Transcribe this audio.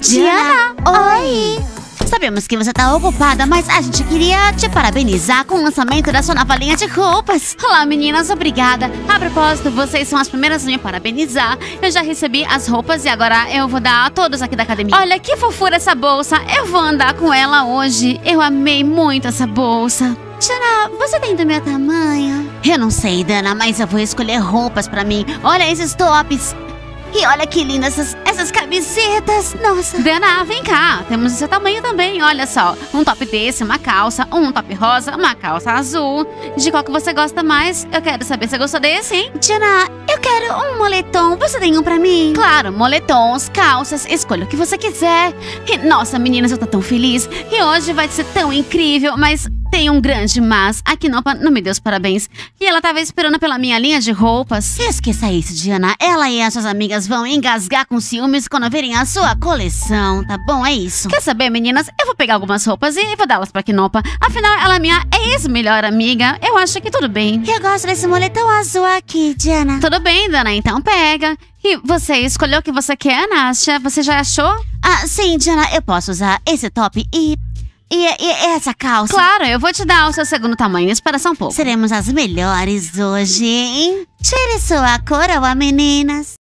Diana, oi! Sabemos que você tá ocupada, mas a gente queria te parabenizar com o lançamento da sua nova linha de roupas. Olá, meninas, obrigada. A propósito, vocês são as primeiras a me parabenizar. Eu já recebi as roupas e agora eu vou dar a todos aqui da academia. Olha que fofura essa bolsa. Eu vou andar com ela hoje. Eu amei muito essa bolsa. Diana, você tem do meu tamanho? Eu não sei, Dana, mas eu vou escolher roupas pra mim. Olha esses tops. E olha que lindas essas, essas camisetas. Nossa. Dana, vem cá. Temos seu tamanho também. Olha só. Um top desse, uma calça, um top rosa, uma calça azul. De qual que você gosta mais? Eu quero saber se você gostou desse, hein? Diana, eu quero um moletom. Você tem um pra mim? Claro, moletons, calças. Escolha o que você quiser. E, nossa, meninas, eu tô tão feliz. E hoje vai ser tão incrível, mas tem um grande mas. A Quinopa não me deu os parabéns. E ela tava esperando pela minha linha de roupas. Esqueça isso, Diana. Ela e as suas amigas vão engasgar com ciúmes quando verem a sua coleção, tá bom? É isso. Quer saber, meninas? Eu vou pegar algumas roupas e vou dá-las pra Quinopa. Afinal, ela é minha ex-melhor amiga. Eu acho que tudo bem. Eu gosto desse moletom azul aqui, Diana. Tudo bem, Dana. Então pega. E você escolheu o que você quer, Nastia? Você já achou? Ah, sim, Diana. Eu posso usar esse top e e, e, essa calça? Claro, eu vou te dar o seu segundo tamanho. Espera só um pouco. Seremos as melhores hoje, hein? Tire sua coroa, meninas.